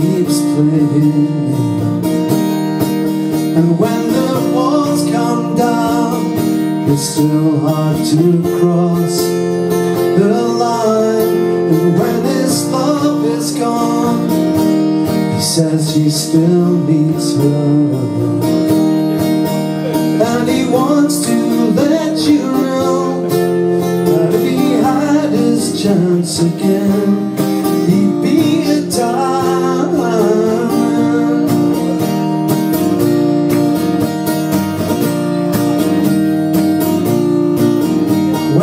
keeps playing. And when the walls come down It's still hard to cross the line. And when his love is gone He says he still needs her And he wants to let you know that if he had his chance again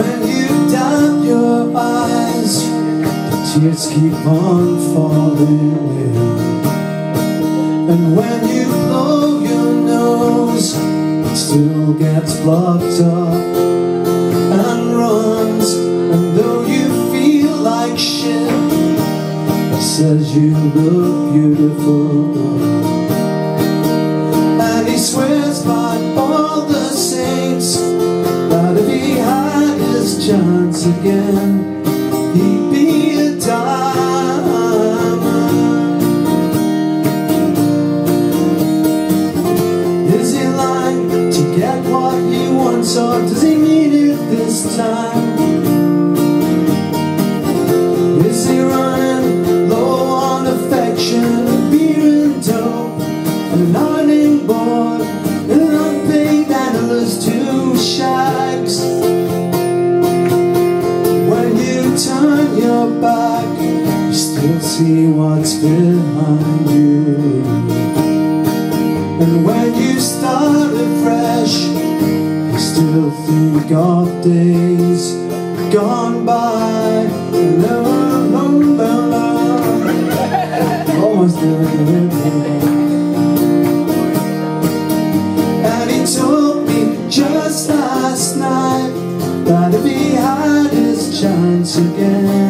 When you doubt your eyes, the tears keep on falling. And when you blow your nose, it still gets blocked up and runs. And though you feel like shit, it says you look beautiful. And he swears again, he'd be a diamond. Is he lying to get what he wants, or does he mean it this time? Is he running low on affection, beer and dope, an ironing board, and unpaid handlers to shags? back You still see what's behind you. And when you start afresh You still think of days gone by. I alone, alone Always living with me And he told me just last night That if he had his chance again